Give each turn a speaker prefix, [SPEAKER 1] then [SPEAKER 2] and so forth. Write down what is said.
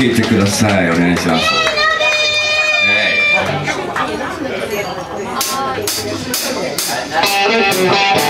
[SPEAKER 1] 聴いてくださいお願いします。えい。